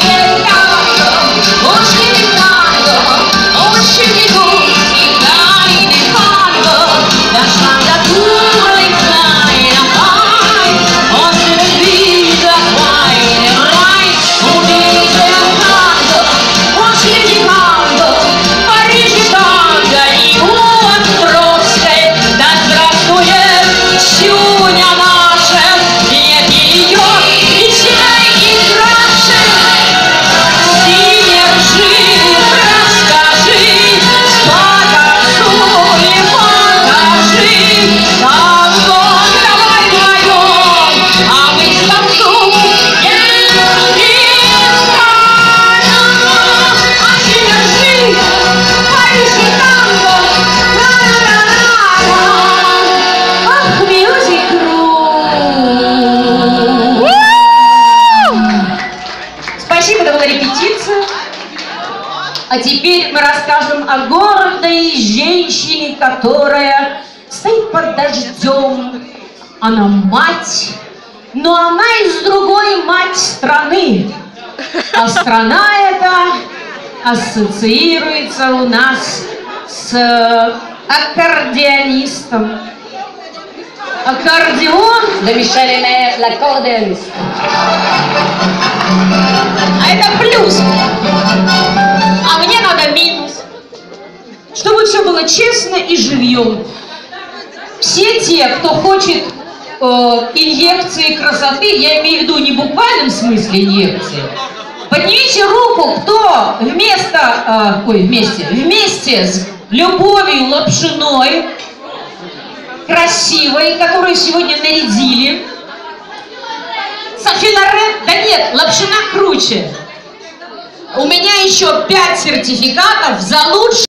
天大圣，我是。Спасибо мы давали репетицию. А теперь мы расскажем о гордой женщине, которая стоит под дождем. Она мать, но она из другой мать страны. А страна эта ассоциируется у нас с э, аккордеонистом. Аккордеон De Michel Aimé, l'accordéoniste. А это плюс. А мне надо минус. Чтобы все было честно и живьем. Все те, кто хочет э, инъекции красоты, я имею в виду не в буквальном смысле инъекции, поднимите руку, кто вместо, э, ой, вместе, вместе с Любовью Лапшиной, красивой, которую сегодня нарядили, Нет, Лапшина круче. У меня еще пять сертификатов за лучший